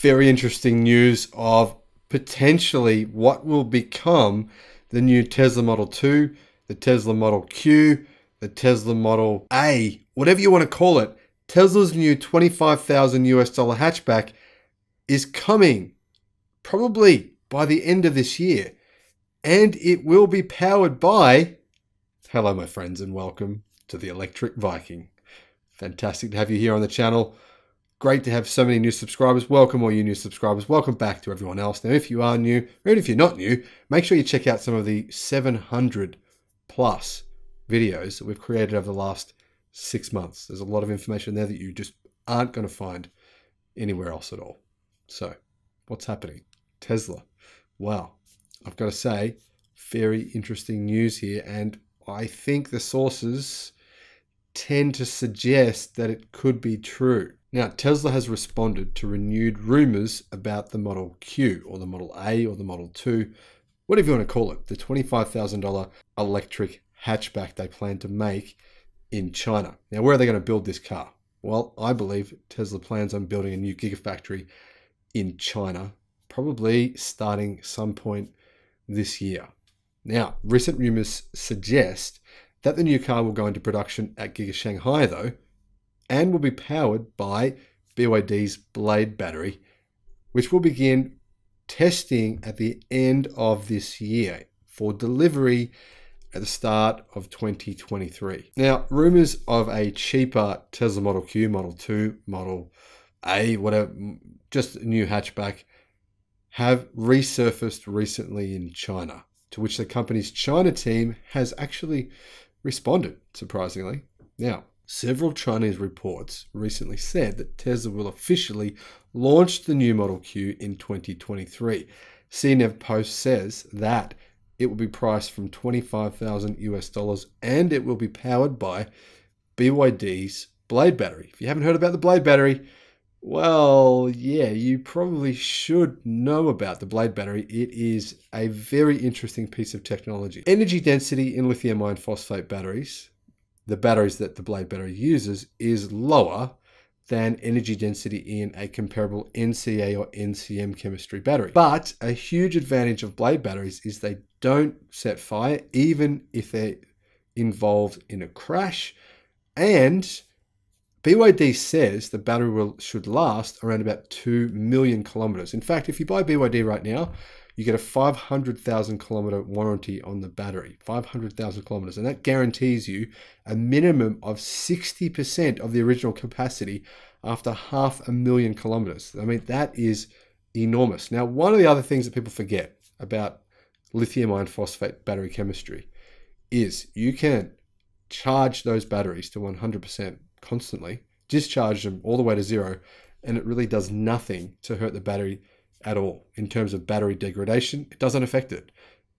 very interesting news of potentially what will become the new Tesla Model 2, the Tesla Model Q, the Tesla Model A, whatever you want to call it. Tesla's new 25,000 US dollar hatchback is coming probably by the end of this year. And it will be powered by. Hello, my friends, and welcome to the Electric Viking. Fantastic to have you here on the channel. Great to have so many new subscribers. Welcome, all you new subscribers. Welcome back to everyone else. Now, if you are new, or if you're not new, make sure you check out some of the 700 plus videos that we've created over the last six months. There's a lot of information there that you just aren't going to find anywhere else at all. So, what's happening? Tesla. Wow. I've got to say, very interesting news here. And I think the sources tend to suggest that it could be true. Now, Tesla has responded to renewed rumors about the Model Q or the Model A or the Model 2, whatever you want to call it, the $25,000 electric hatchback they plan to make in China. Now, where are they going to build this car? Well, I believe Tesla plans on building a new gigafactory in China, probably starting some point this year. Now, recent rumors suggest that the new car will go into production at Giga Shanghai, though, and will be powered by BYD's Blade battery, which will begin testing at the end of this year for delivery at the start of 2023. Now, rumors of a cheaper Tesla Model Q, Model 2, Model A, whatever, just a new hatchback, have resurfaced recently in China, to which the company's China team has actually responded, surprisingly. Now, several Chinese reports recently said that Tesla will officially launch the new Model Q in 2023. CNEV Post says that it will be priced from 25,000 US dollars and it will be powered by BYD's Blade battery. If you haven't heard about the Blade battery, well, yeah, you probably should know about the Blade battery. It is a very interesting piece of technology. Energy density in lithium iron phosphate batteries, the batteries that the Blade battery uses, is lower than energy density in a comparable NCA or NCM chemistry battery. But a huge advantage of blade batteries is they don't set fire, even if they're involved in a crash. And BYD says the battery will, should last around about 2 million kilometers. In fact, if you buy BYD right now, you get a 500,000 kilometer warranty on the battery, 500,000 kilometers. And that guarantees you a minimum of 60% of the original capacity after half a million kilometers. I mean, that is enormous. Now, one of the other things that people forget about lithium iron phosphate battery chemistry is you can charge those batteries to 100% constantly, discharge them all the way to zero, and it really does nothing to hurt the battery at all in terms of battery degradation. It doesn't affect it.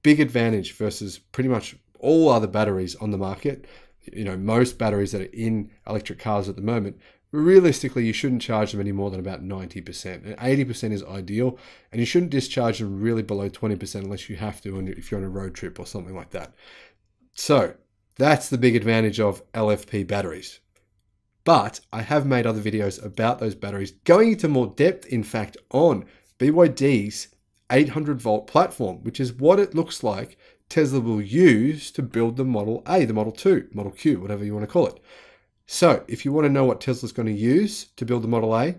Big advantage versus pretty much all other batteries on the market. You know, most batteries that are in electric cars at the moment, realistically, you shouldn't charge them any more than about 90%. And 80% is ideal. And you shouldn't discharge them really below 20% unless you have to, and if you're on a road trip or something like that. So that's the big advantage of LFP batteries. But I have made other videos about those batteries, going into more depth, in fact, on BYD's 800 volt platform, which is what it looks like Tesla will use to build the Model A, the Model 2, Model Q, whatever you want to call it. So if you want to know what Tesla's going to use to build the Model A,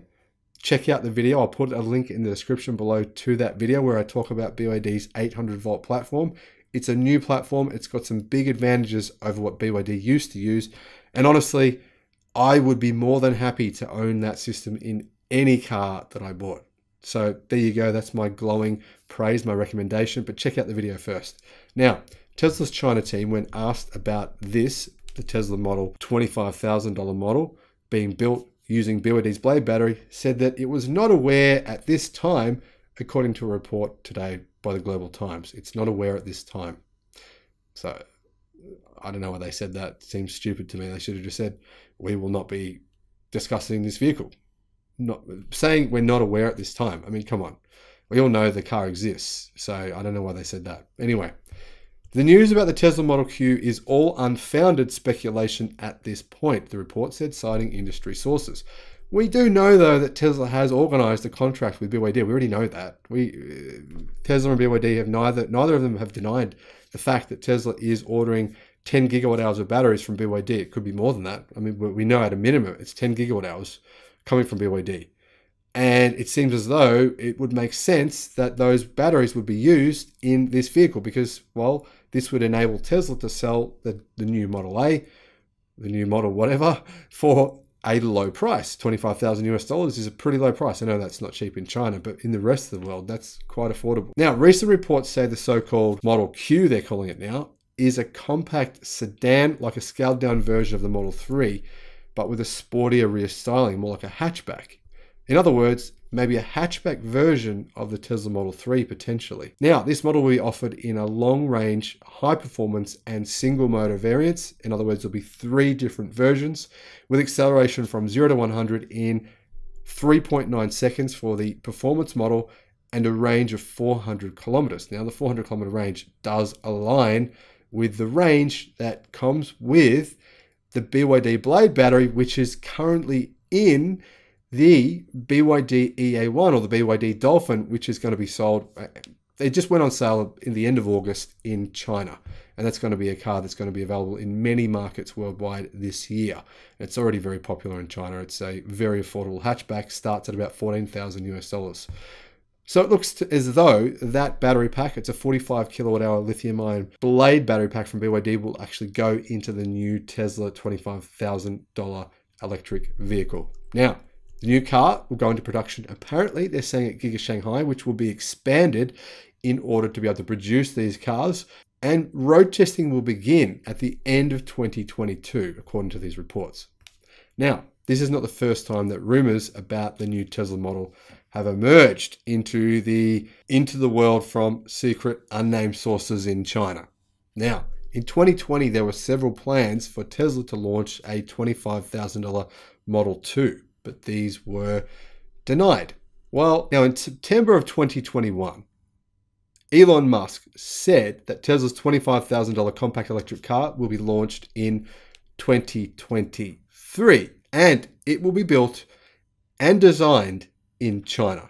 check out the video. I'll put a link in the description below to that video where I talk about BYD's 800 volt platform. It's a new platform. It's got some big advantages over what BYD used to use. And honestly, I would be more than happy to own that system in any car that I bought. So there you go. That's my glowing praise, my recommendation. But check out the video first. Now, Tesla's China team, when asked about this, the Tesla model, $25,000 model being built using BYD's Blade battery, said that it was not aware at this time, according to a report today by the Global Times. It's not aware at this time. So I don't know why they said that. It seems stupid to me. They should have just said, we will not be discussing this vehicle not saying we're not aware at this time. I mean, come on. We all know the car exists, so I don't know why they said that. Anyway, the news about the Tesla Model Q is all unfounded speculation at this point, the report said, citing industry sources. We do know though that Tesla has organized a contract with BYD. We already know that. We uh, Tesla and BYD have neither neither of them have denied the fact that Tesla is ordering 10 gigawatt hours of batteries from BYD. It could be more than that. I mean, we know at a minimum it's 10 gigawatt hours coming from BYD. And it seems as though it would make sense that those batteries would be used in this vehicle because, well, this would enable Tesla to sell the, the new Model A, the new model whatever, for a low price. 25,000 US dollars is a pretty low price. I know that's not cheap in China, but in the rest of the world, that's quite affordable. Now, recent reports say the so called Model Q, they're calling it now, is a compact sedan, like a scaled down version of the Model 3, but with a sportier rear styling, more like a hatchback. In other words, maybe a hatchback version of the Tesla Model 3 potentially. Now, this model will be offered in a long range, high performance, and single motor variants. In other words, there'll be three different versions with acceleration from 0 to 100 in 3.9 seconds for the performance model and a range of 400 kilometers. Now, the 400 kilometer range does align with the range that comes with the BYD Blade battery, which is currently in the BYD EA1 or the BYD Dolphin, which is going to be sold. It just went on sale in the end of August in China. And that's going to be a car that's going to be available in many markets worldwide this year. It's already very popular in China. It's a very affordable hatchback, starts at about 14,000 US dollars. So it looks to, as though that battery pack, it's a 45 kilowatt hour lithium ion blade battery pack from BYD, will actually go into the new Tesla $25,000 electric vehicle. Now, the new car will go into production, apparently, they're saying at Giga Shanghai, which will be expanded in order to be able to produce these cars. And road testing will begin at the end of 2022, according to these reports. Now, this is not the first time that rumors about the new Tesla model have emerged into the into the world from secret unnamed sources in China. Now, in 2020 there were several plans for Tesla to launch a $25,000 Model 2 but these were denied. Well, now in September of 2021, Elon Musk said that Tesla's $25,000 compact electric car will be launched in 2023 and it will be built and designed in China.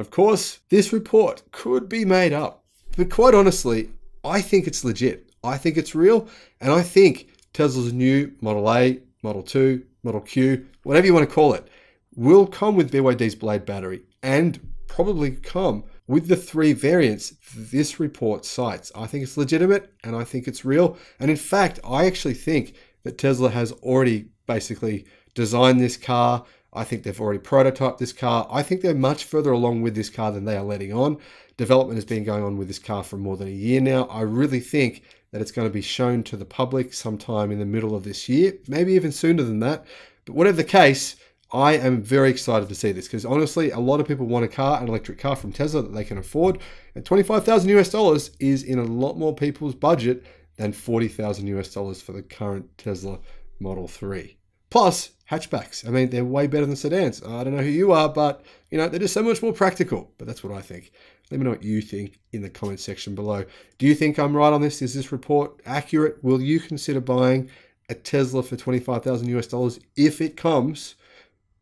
Of course, this report could be made up, but quite honestly, I think it's legit. I think it's real, and I think Tesla's new Model A, Model 2, Model Q, whatever you want to call it, will come with BYD's Blade battery and probably come with the three variants this report cites. I think it's legitimate and I think it's real. And in fact, I actually think that Tesla has already basically designed this car. I think they've already prototyped this car. I think they're much further along with this car than they are letting on. Development has been going on with this car for more than a year now. I really think that it's going to be shown to the public sometime in the middle of this year, maybe even sooner than that. But whatever the case, I am very excited to see this because honestly, a lot of people want a car, an electric car from Tesla that they can afford. And 25,000 US dollars is in a lot more people's budget than 40,000 US dollars for the current Tesla Model 3. Plus, hatchbacks. I mean, they're way better than sedans. I don't know who you are, but you know, they're just so much more practical. But that's what I think. Let me know what you think in the comment section below. Do you think I'm right on this? Is this report accurate? Will you consider buying a Tesla for 25,000 US dollars if it comes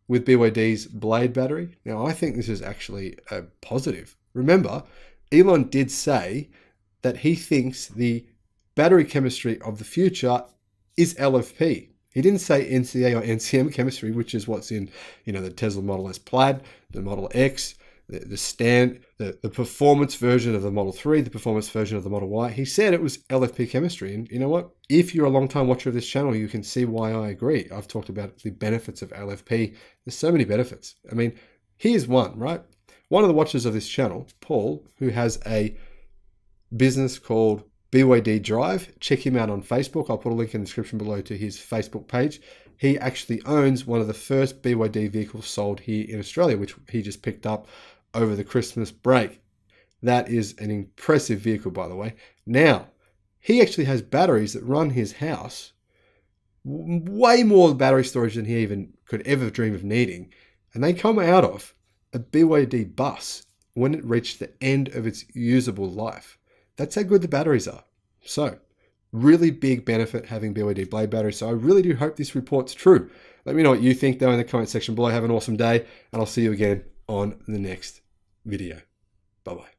with BYD's Blade battery. Now, I think this is actually a positive. Remember, Elon did say that he thinks the battery chemistry of the future is LFP. He didn't say NCA or NCM chemistry, which is what's in, you know, the Tesla Model S Plaid, the Model X, the, the stand, the, the performance version of the Model 3, the performance version of the Model Y. He said it was LFP chemistry. And you know what? If you're a long time watcher of this channel, you can see why I agree. I've talked about the benefits of LFP. There's so many benefits. I mean, here's one, right? One of the watchers of this channel, Paul, who has a business called BYD Drive. Check him out on Facebook. I'll put a link in the description below to his Facebook page. He actually owns one of the first BYD vehicles sold here in Australia, which he just picked up over the Christmas break. That is an impressive vehicle, by the way. Now, he actually has batteries that run his house, way more battery storage than he even could ever dream of needing. And they come out of a BYD bus when it reached the end of its usable life. That's how good the batteries are. So, Really big benefit having BYD blade battery. So I really do hope this report's true. Let me know what you think though in the comment section below. Have an awesome day, and I'll see you again on the next video. Bye bye.